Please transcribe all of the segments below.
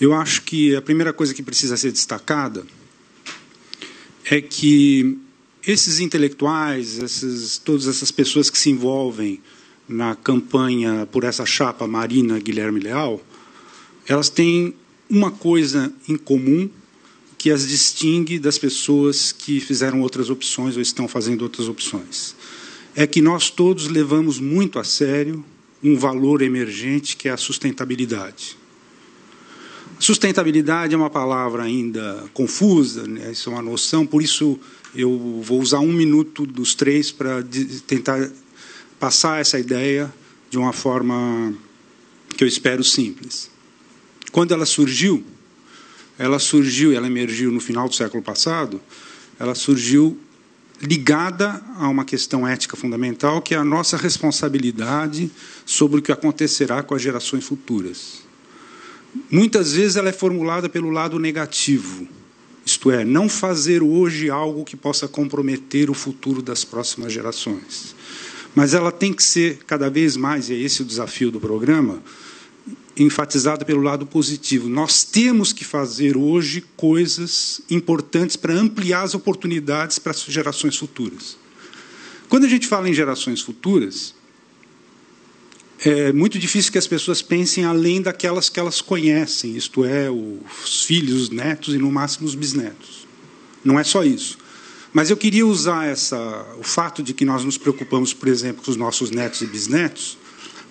Eu acho que a primeira coisa que precisa ser destacada é que esses intelectuais, esses, todas essas pessoas que se envolvem na campanha por essa chapa Marina Guilherme Leal, elas têm uma coisa em comum que as distingue das pessoas que fizeram outras opções ou estão fazendo outras opções. É que nós todos levamos muito a sério um valor emergente que é a sustentabilidade. Sustentabilidade é uma palavra ainda confusa, né? isso é uma noção, por isso eu vou usar um minuto dos três para tentar passar essa ideia de uma forma que eu espero simples. Quando ela surgiu, ela surgiu, ela emergiu no final do século passado, ela surgiu ligada a uma questão ética fundamental, que é a nossa responsabilidade sobre o que acontecerá com as gerações futuras. Muitas vezes ela é formulada pelo lado negativo, isto é, não fazer hoje algo que possa comprometer o futuro das próximas gerações. Mas ela tem que ser cada vez mais, e é esse o desafio do programa, enfatizada pelo lado positivo. Nós temos que fazer hoje coisas importantes para ampliar as oportunidades para as gerações futuras. Quando a gente fala em gerações futuras, é muito difícil que as pessoas pensem além daquelas que elas conhecem, isto é, os filhos, os netos e, no máximo, os bisnetos. Não é só isso. Mas eu queria usar essa, o fato de que nós nos preocupamos, por exemplo, com os nossos netos e bisnetos,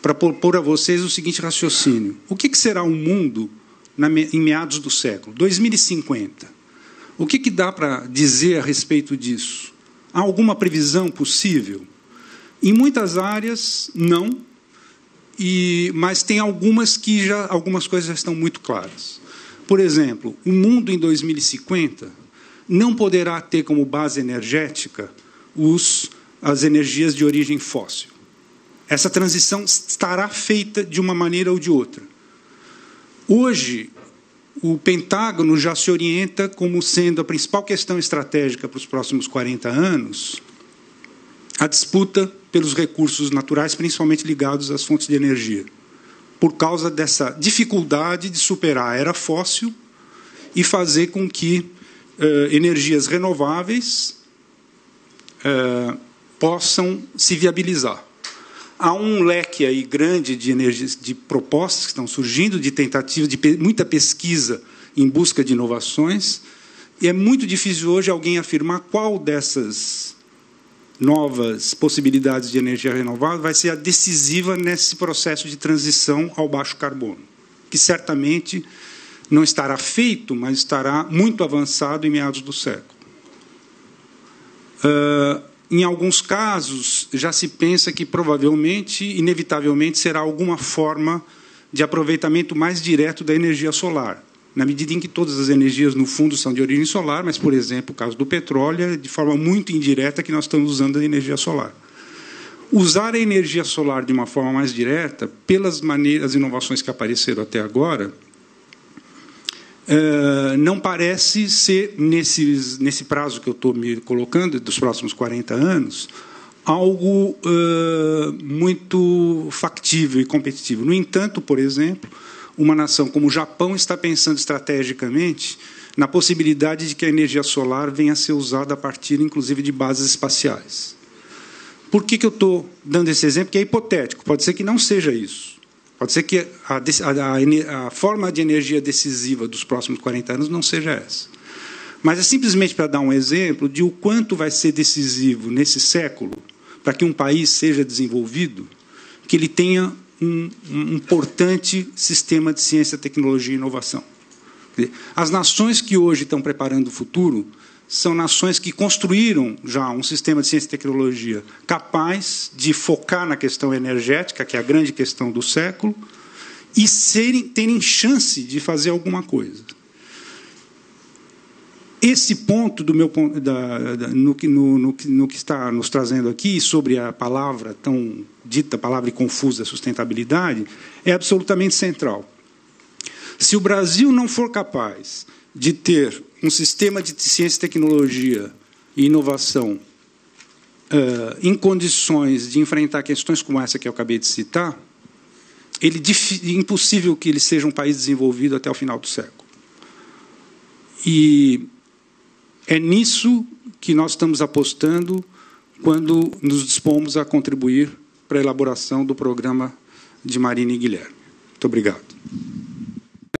para propor a vocês o seguinte raciocínio: o que, será o um mundo na, em meados do século 2050? O que, que dá para dizer a respeito disso? Há alguma previsão possível? Em muitas áreas, não, e, mas tem algumas que já algumas coisas já estão muito claras. Por exemplo, o mundo em 2050 não poderá ter como base energética os, as energias de origem fóssil. Essa transição estará feita de uma maneira ou de outra. Hoje, o Pentágono já se orienta como sendo a principal questão estratégica para os próximos 40 anos a disputa pelos recursos naturais, principalmente ligados às fontes de energia, por causa dessa dificuldade de superar a era fóssil e fazer com que uh, energias renováveis uh, possam se viabilizar. Há um leque aí grande de energias, de propostas que estão surgindo, de tentativas, de pe muita pesquisa em busca de inovações, e é muito difícil hoje alguém afirmar qual dessas novas possibilidades de energia renovável vai ser a decisiva nesse processo de transição ao baixo carbono, que certamente não estará feito, mas estará muito avançado em meados do século. Uh, em alguns casos, já se pensa que provavelmente, inevitavelmente, será alguma forma de aproveitamento mais direto da energia solar, na medida em que todas as energias, no fundo, são de origem solar, mas, por exemplo, o caso do petróleo é de forma muito indireta que nós estamos usando a energia solar. Usar a energia solar de uma forma mais direta, pelas maneiras, as inovações que apareceram até agora, Uh, não parece ser, nesses, nesse prazo que eu estou me colocando, dos próximos 40 anos, algo uh, muito factível e competitivo. No entanto, por exemplo, uma nação como o Japão está pensando estrategicamente na possibilidade de que a energia solar venha a ser usada a partir, inclusive, de bases espaciais. Por que, que eu estou dando esse exemplo? Que é hipotético, pode ser que não seja isso. Pode ser que a, a, a, forma de energia decisiva dos próximos 40 anos não seja essa. Mas é simplesmente para dar um exemplo de o quanto vai ser decisivo nesse século para que um país seja desenvolvido, que ele tenha um, um importante sistema de ciência, tecnologia e inovação. As nações que hoje estão preparando o futuro são nações que construíram já um sistema de ciência e tecnologia capaz de focar na questão energética, que é a grande questão do século, e serem, terem chance de fazer alguma coisa. Esse ponto do meu da, da, no, no, no, no, que está nos trazendo aqui sobre a palavra tão dita palavra confusa sustentabilidade é absolutamente central. Se o Brasil não for capaz de ter um sistema de ciência, tecnologia e inovação uh, em condições de enfrentar questões como essa que eu acabei de citar, ele é impossível que ele seja um país desenvolvido até o final do século. E é nisso que nós estamos apostando quando nos dispomos a contribuir para a elaboração do programa de Marina e Guilherme. Muito obrigado.